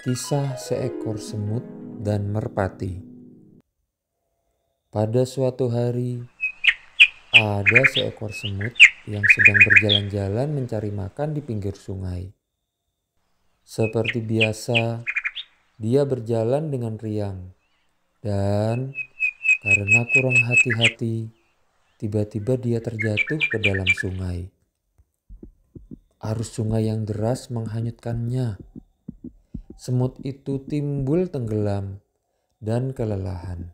Kisah seekor semut dan merpati. Pada suatu hari, ada seekor semut yang sedang berjalan-jalan mencari makan di pinggir sungai. Seperti biasa, dia berjalan dengan riang, dan karena kurang hati-hati, tiba-tiba dia terjatuh ke dalam sungai. Arus sungai yang deras menghanyutkannya semut itu timbul tenggelam dan kelelahan.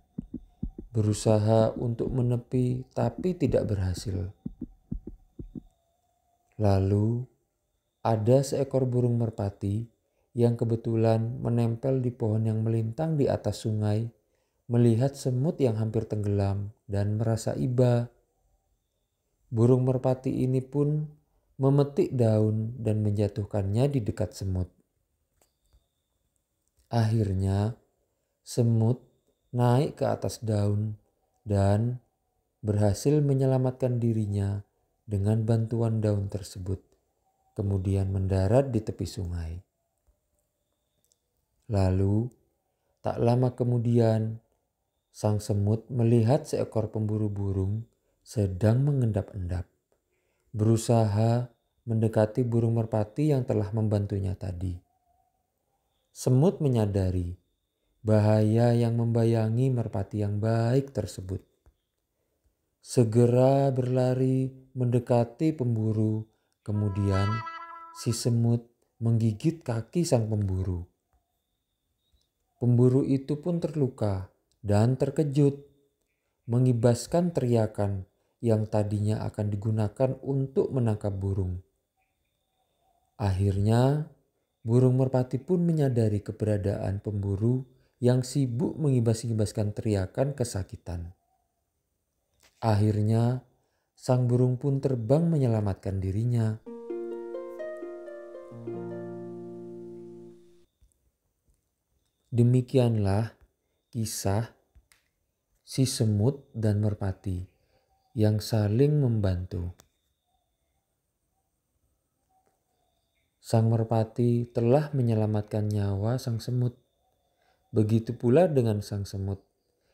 Berusaha untuk menepi tapi tidak berhasil. Lalu ada seekor burung merpati yang kebetulan menempel di pohon yang melintang di atas sungai melihat semut yang hampir tenggelam dan merasa iba. Burung merpati ini pun memetik daun dan menjatuhkannya di dekat semut. Akhirnya, semut naik ke atas daun dan berhasil menyelamatkan dirinya dengan bantuan daun tersebut, kemudian mendarat di tepi sungai. Lalu, tak lama kemudian, sang semut melihat seekor pemburu burung sedang mengendap-endap, berusaha mendekati burung merpati yang telah membantunya tadi. Semut menyadari bahaya yang membayangi merpati yang baik tersebut. Segera berlari mendekati pemburu, kemudian si semut menggigit kaki sang pemburu. Pemburu itu pun terluka dan terkejut, mengibaskan teriakan yang tadinya akan digunakan untuk menangkap burung. Akhirnya, Burung merpati pun menyadari keberadaan pemburu yang sibuk mengibas-ibaskan teriakan kesakitan. Akhirnya, sang burung pun terbang menyelamatkan dirinya. Demikianlah kisah si semut dan merpati yang saling membantu. Sang merpati telah menyelamatkan nyawa sang semut. Begitu pula dengan sang semut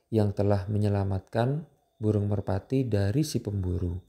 yang telah menyelamatkan burung merpati dari si pemburu.